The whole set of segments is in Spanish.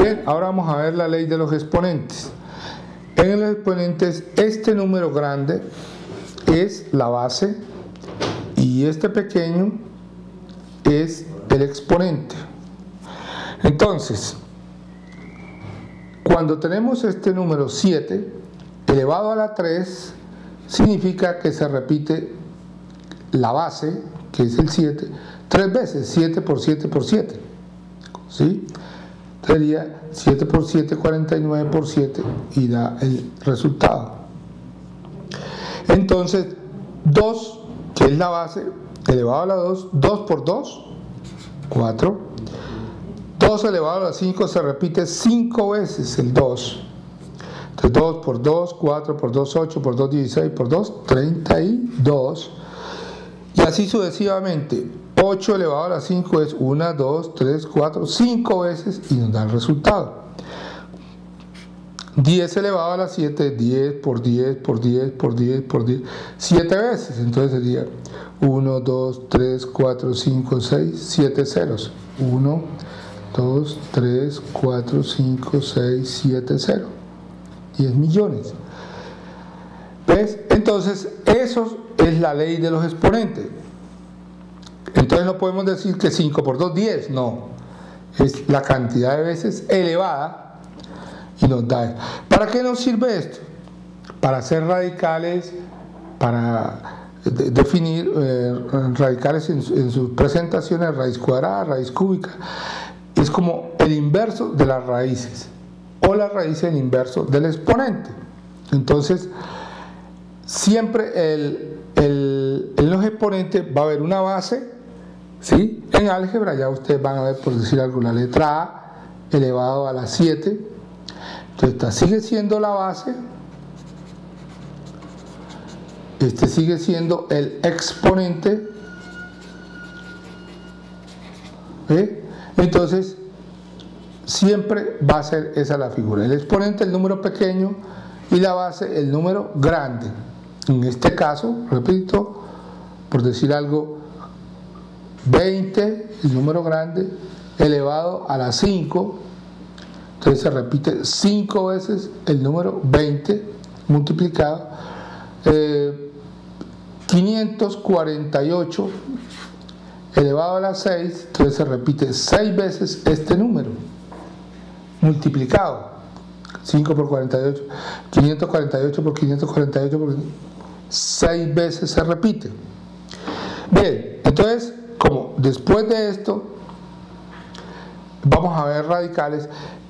Bien, ahora vamos a ver la ley de los exponentes. En los exponentes, este número grande es la base y este pequeño es el exponente. Entonces, cuando tenemos este número 7 elevado a la 3, significa que se repite la base, que es el 7, tres veces, 7 por 7 por 7. ¿Sí? Sería 7 por 7, 49 por 7 y da el resultado. Entonces, 2, que es la base, elevado a la 2, 2 por 2, 4. 2 elevado a la 5 se repite 5 veces el 2. Entonces 2 por 2, 4 por 2, 8 por 2, 16 por 2, 32. Así sucesivamente. 8 elevado a la 5 es 1, 2, 3, 4, 5 veces y nos da el resultado. 10 elevado a la 7, 10 por 10 por 10 por 10 por 10, 7 veces. Entonces sería 1, 2, 3, 4, 5, 6, 7 ceros. 1, 2, 3, 4, 5, 6, 7, 0. 10 millones. ¿Ves? Entonces, eso es la ley de los exponentes. Entonces no podemos decir que 5 por 2, 10, no. Es la cantidad de veces elevada y nos da. ¿Para qué nos sirve esto? Para hacer radicales, para definir eh, radicales en, sus presentaciones, raíz cuadrada, raíz cúbica. Es como el inverso de las raíces o la raíz en inverso del exponente. Entonces, siempre el, el, en los exponentes va a haber una base, En álgebra ya ustedes van a ver, por decir algo, la letra A elevado a la 7. Entonces, esta sigue siendo la base. Este sigue siendo el exponente. Entonces, siempre va a ser esa la figura. El exponente el número pequeño y la base el número grande. En este caso, repito, por decir algo, 20, el número grande, elevado a la 5, entonces se repite 5 veces el número 20 multiplicado. Eh, 548 elevado a la 6, entonces se repite 6 veces este número multiplicado. 5 por 48, 548 por 548 por 6 veces se repite. Bien, entonces, como después de esto, vamos a ver radicales,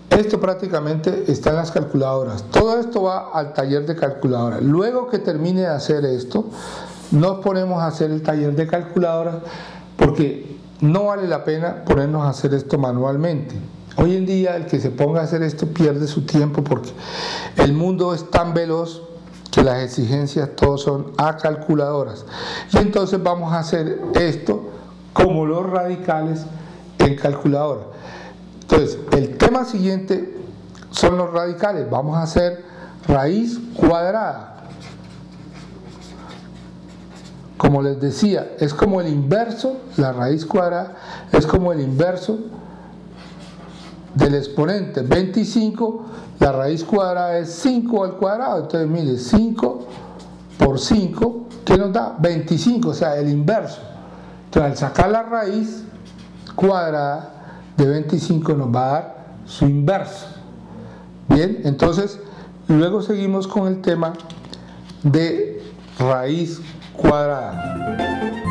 esto prácticamente está en las calculadoras. Todo esto va al taller de calculadora. Luego que termine de hacer esto, nos ponemos a hacer el taller de calculadora porque no vale la pena ponernos a hacer esto manualmente. Hoy en día el que se ponga a hacer esto pierde su tiempo porque el mundo es tan veloz que las exigencias todos son a calculadoras. Y entonces vamos a hacer esto como los radicales en calculadora. Entonces, el tema siguiente son los radicales. Vamos a hacer raíz cuadrada. Como les decía, es como el inverso, la raíz cuadrada es como el inverso del exponente 25, la raíz cuadrada es 5 al cuadrado. Entonces, mire, 5 por 5, ¿qué nos da? 25, o sea, el inverso. Entonces, al sacar la raíz cuadrada de 25 nos va a dar su inverso. Bien, entonces, luego seguimos con el tema de raíz cuadrada.